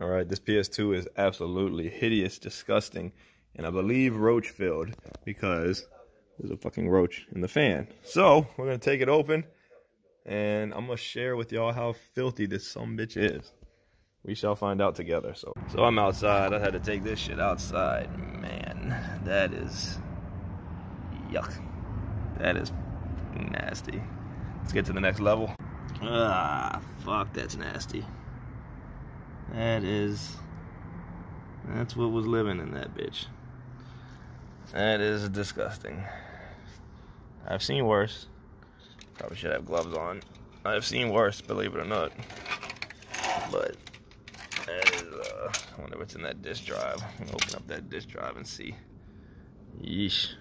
All right, this PS2 is absolutely hideous, disgusting, and I believe roach filled because there's a fucking roach in the fan. So we're gonna take it open and I'm gonna share with y'all how filthy this some bitch is. We shall find out together. So, so I'm outside. I had to take this shit outside. Man, that is yuck. That is nasty. Let's get to the next level. Ah, fuck, that's nasty. That is, that's what was living in that bitch. That is disgusting. I've seen worse. Probably should have gloves on. I've seen worse, believe it or not. But that is, uh, I wonder what's in that disk drive. open up that disk drive and see. Yeesh.